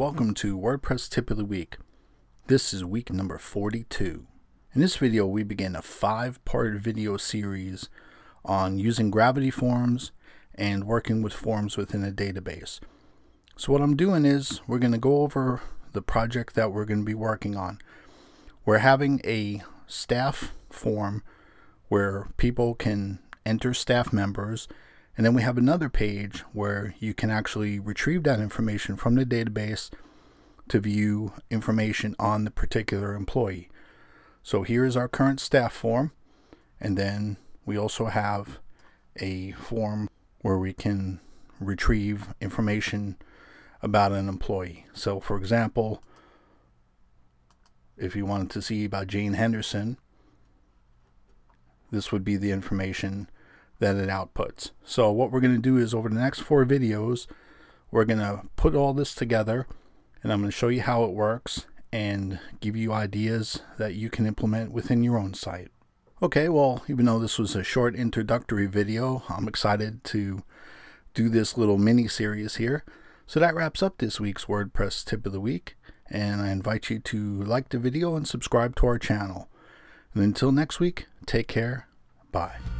welcome to WordPress Tip of the Week. This is week number 42. In this video, we begin a five-part video series on using Gravity Forms and working with forms within a database. So what I'm doing is we're going to go over the project that we're going to be working on. We're having a staff form where people can enter staff members and then we have another page where you can actually retrieve that information from the database to view information on the particular employee. So here is our current staff form. And then we also have a form where we can retrieve information about an employee. So for example, if you wanted to see about Jane Henderson, this would be the information that it outputs. So what we're going to do is over the next four videos, we're going to put all this together and I'm going to show you how it works and give you ideas that you can implement within your own site. Okay, well, even though this was a short introductory video, I'm excited to do this little mini series here. So that wraps up this week's WordPress tip of the week, and I invite you to like the video and subscribe to our channel. And until next week, take care. Bye.